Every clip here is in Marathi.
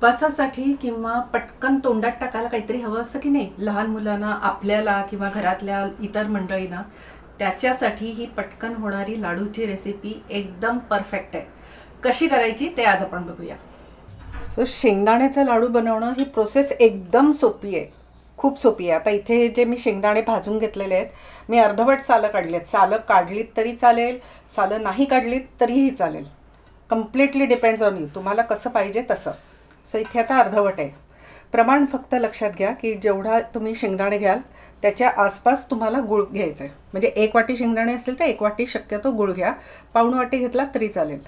उपवासासाठी किंवा पटकन तोंडात टाकायला काहीतरी हवं असं की नाही? लहान मुलांना आपल्याला किंवा घरातल्या इतर मंडळींना त्याच्यासाठी ही पटकन होणारी लाडूची रेसिपी एकदम परफेक्ट आहे. कशी करायची ते आज आपण बघूया. सो शेंगदाण्याचा लाडू बनवणं ही प्रोसेस एकदम सोपी आहे. खूप सोपी आहे. आता इथे जे मी शेंगदाणे भाजून घेतलेले आहेत मी अर्धवट सालं काढली आहेत. सालं काढलीत तरी चालेल सालं नाही काढलीत तरीही चालेल. कम्प्लिटली डिपेंड्स ऑन यू तुम्हाला कसं पाहिजे तसं. सो इथे आता अर्धवट आहे. प्रमाण फक्त लक्षात घ्या की जेवढा तुम्ही शेंगदाणे घ्याल त्याच्या आसपास तुम्हाला गुळ घ्यायचं आहे म्हणजे एक वाटी शेंगदाणे असतील तर एक वाटी शक्यतो गुळ घ्या. पाऊण वाटी घेतला तरी चालेल.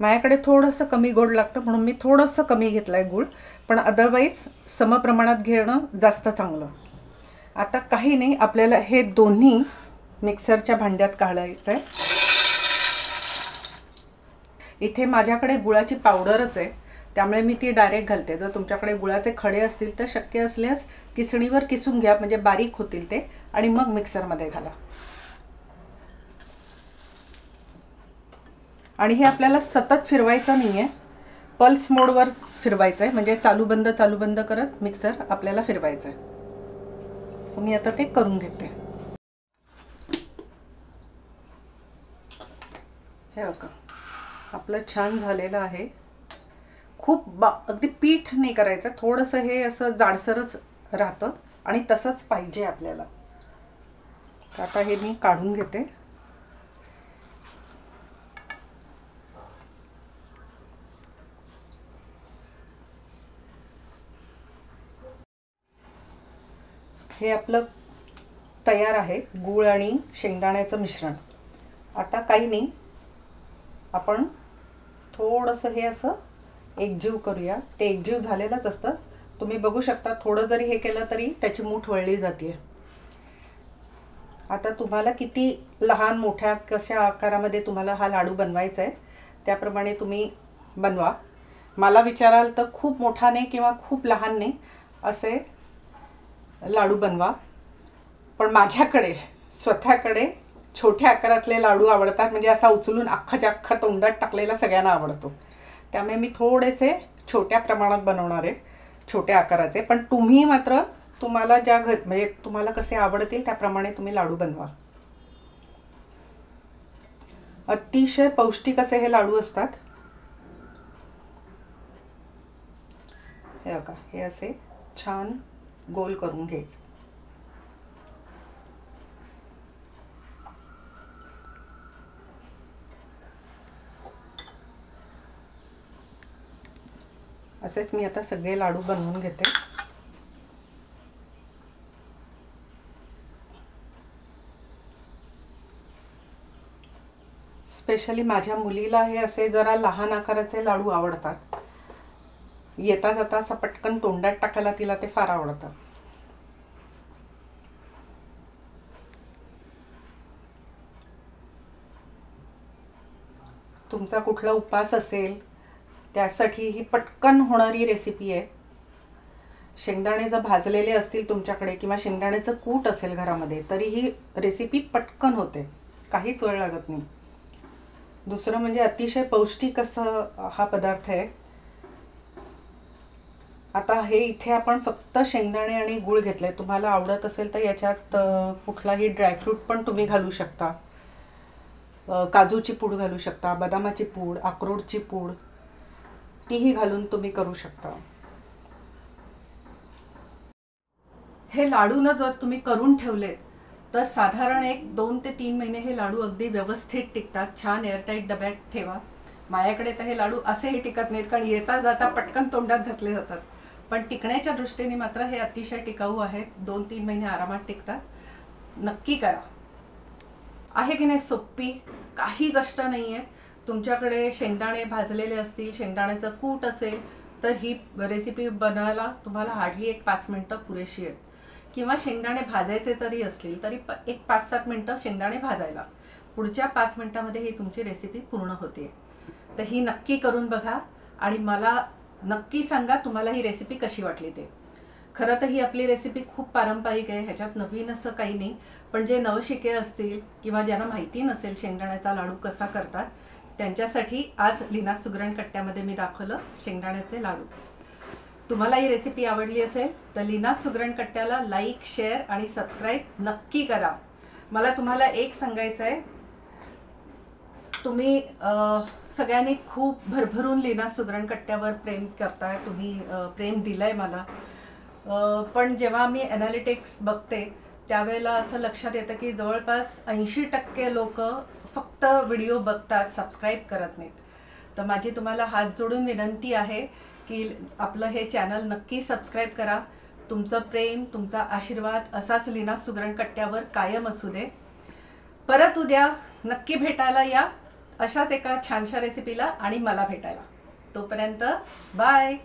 माझ्याकडे थोडंसं कमी गोड लागतं म्हणून मी थोडंसं कमी घेतलं आहे गुळ. पण अदरवाईज समप्रमाणात घेणं जास्त चांगलं. आता काही नाही आपल्याला हे दोन्ही मिक्सरच्या भांड्यात काढायचं आहे इथे माझ्याकडे गुळाची पावडरच आहे. त्यामुळे मी ती डायरेक्ट घालते. जर तुमच्याकडे गुळाचे खडे असतील तर शक्य असल्यास किसणीवर किसून घ्या म्हणजे बारीक होतील ते आणि मग मिक्सरमध्ये घाला. आणि हे आपल्याला सतत फिरवायचं नाही आहे पल्स मोडवर फिरवायचं आहे म्हणजे चालू बंद चालू बंद करत मिक्सर आपल्याला फिरवायचं आहे सो मी आता ते करून घेते. हे बघा आपलं छान झालेलं आहे. खूप बा अगदी पीठ नाही करायचं थोडंसं हे असं जाडसरच राहतं आणि तसंच पाहिजे आपल्याला. तर आता हे मी काढून घेते. हे आपलं तयार आहे गूळ आणि शेंगदाण्याचं मिश्रण. आता काही नाही आपण थोडंसं हे असं एकजीव करूया. ते एकजीव झालेलंच असतं. तुम्ही बघू शकता थोडं जरी हे केलं तरी त्याची मूठ वळली जाते. आता तुम्हाला किती लहान मोठ्या कशा आकारामध्ये तुम्हाला हा लाडू बनवायचा आहे त्याप्रमाणे तुम्ही बनवा. मला विचाराल तर खूप मोठाने किंवा खूप लहानने असे लाडू बनवा. पण माझ्याकडे स्वतःकडे छोट्या आकारातले लाडू आवडतात. म्हणजे असा उचलून अख्खाच्या अख्खा तोंडात टाकलेला सगळ्यांना आवडतो. त्यामुळे मी थोडेसे छोट्या प्रमाणात बनवणार आहे छोट्या आकाराचे. पण तुम्ही मात्र तुम्हाला ज्या घर म्हणजे तुम्हाला कसे आवडतील त्याप्रमाणे तुम्ही लाडू बनवा. अतिशय पौष्टिक असे हे लाडू असतात. हे बघा हे असे छान गोल करून घ्यायचं. असेच मी आता सगळे लाडू बनवून घेते. स्पेशली माझ्या मुलीला हे असे जरा लहान आकाराचे लाडू आवडतात. येता जाता असं पटकन तोंडात टाकायला तिला ते फार आवडतं तुमचा कुठला उपास असेल? त्यासाठी ही पटकन होणारी रेसिपी आहे. शेंगदाणे जर भाजलेले असतील तुमच्याकडे किंवा शेंगदाण्याचं कूट असेल घरामध्ये तरी ही रेसिपी पटकन होते. काहीच वेळ लागत नाही. दुसरं म्हणजे अतिशय पौष्टिक असं हा पदार्थ आहे. आता हे इथे आपण फक्त शेंगदाणे आणि गूळ घेतले तुम्हाला आवडत असेल तर याच्यात कुठलाही ड्रायफ्रूट पण तुम्ही घालू शकता. काजूची पूड घालू शकता बदामाची पूड अक्रोडची पूड तीही घालून तुम्ही करू शकता. हे लाडू जर तुम्ही करून ठेवलेत तर साधारण एक दोन ते तीन महिने हे लाडू अगदी व्यवस्थित टिकतात. छान एअरटाईट डब्यात ठेवा. माझ्याकडे तर हे लाडू असेही टिकत नाहीत कारण येता जाता पटकन तोंडात घातले जातात. पण टिकण्याच्या दृष्टीने मात्र हे अतिशय टिकाऊ आहेत. दोन तीन महिने आरामात टिकतात. नक्की करा. आहे की नाही सोपी काही कष्ट नाही आहे तुमच्याकडे शेंगदाणे भाजलेले असतील शेंगदाण्याचं कूट असेल तर ही रेसिपी बनवायला तुम्हाला हार्डली एक पाच मिनटं पुरेशी आहेत. किंवा शेंगदाणे भाजायचे जरी असतील तरी प एक पाच सात मिनटं शेंगदाणे भाजायला. पुढच्या पाच मिनटामध्ये ही तुमची रेसिपी पूर्ण होते. तर ही नक्की करून बघा आणि मला नक्की सांगा तुम्हाला ही रेसिपी कशी वाटली ते. खरं तर ही आपली रेसिपी खूप पारंपरिक आहे ह्याच्यात नवीन असं काही नाही. पण जे नवशिके असतील किंवा ज्यांना माहिती नसेल शेंगदाण्याचा लाडू कसा करतात त्यांच्यासाठी आज लीना सुगरण कट्ट्यामध्ये मी दाखवलं शेंगदाण्याचे लाडू. तुम्हाला ही रेसिपी आवडली असेल तर लीना सुगरण कट्ट्याला लाईक शेअर आणि सबस्क्राईब नक्की करा. मला तुम्हाला एक सांगायचं आहे. तुम्ही सगळ्यांनी खूप भरभरून लीना सुगरण कट्ट्यावर प्रेम करताय तुम्ही प्रेम प्रेम आहे मला. पण जेव्हा मी ॲनालिटिक्स बघते त्यावेळेला असं लक्षात येतं की जवळपास ऐंशी टक्के लोक फक्त व्हिडिओ बघतात सबस्क्राईब करत नाहीत. तर माझी तुम्हाला हात जोडून विनंती आहे की आपलं हे चॅनल नक्की सबस्क्राईब करा. तुमचं प्रेम तुमचा आशीर्वाद असाच लीना सुगरण कट्ट्यावर कायम असू दे. परत उद्या नक्की भेटायला या अशाच एका छानशा रेसिपीला आणि मला भेटायला. तोपर्यंत बाय